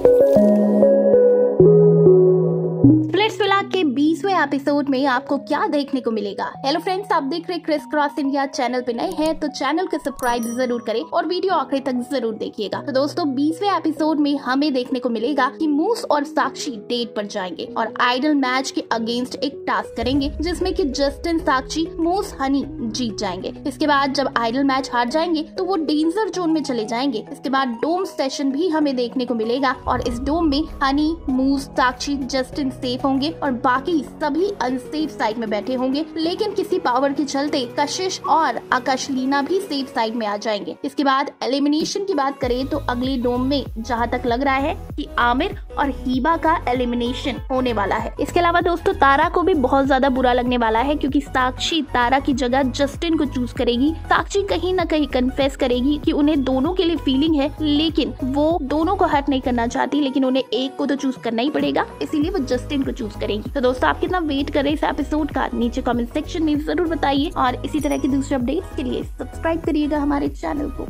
Thank you. 20वें episode में आपको क्या देखने को मिलेगा? हेलो फ्रेंड्स आप देख रहे क्रिस क्रॉस इंडिया चैनल पे नए हैं तो चैनल को सब्सक्राइब ज़रूर करें और वीडियो आखिर तक ज़रूर देखिएगा। तो दोस्तों 20वें एपिसोड में हमें देखने को मिलेगा की मूस और साक्षी डेट पर जाएँगे और आइडल मैच के अगेंस्ट एक टास्क करेंगे, जिसमें की जस्टिन साक्षी, मूस हनी जीत जाएँगे। इसके बाद जब आइडल मैच हार जाएँगे तो वो डेंजर जोन में चले जाएँगे। इसके बाद डोम सेशन भी हमें देखने को मिलेगा और इस डोम में हनी मूस, साक्षी जस्टिन सेफ़ होंगे और बाकी सभी अनसेफ साइड में बैठे होंगे, लेकिन किसी पावर के चलते कशिश और आकाश लीना भी सेफ़ साइड में आ जाएँगे। इसके बाद एलिमिनेशन की बात करें तो अगले डोम में जहाँ तक लग रहा है कि आमिर और हीबा का एलिमिनेशन होने वाला है। इसके अलावा दोस्तों, तारा को भी बहुत ज़्यादा बुरा लगने वाला है, क्योंकि साक्षी तारा की जगह जस्टिन को चूज़ करेगी। साक्षी कहीं ना कहीं कन्फेस करेगी कि उन्हें दोनों के लिए फीलिंग है, लेकिन वो दोनों को हर्ट नहीं करना चाहती, लेकिन उन्हें एक को तो चूज़ करना ही पड़ेगा। इसीलिए वो जस्टिन को चूज़ करेंगी। तो दोस्तों आप कितना वेट करें इस एपिसोड का? नीचे कमेंट सेक्शन में ज़रूर बताइए और इसी तरह के दूसरे अपडेट्स के लिए सब्सक्राइब करिएगा हमारे चैनल को।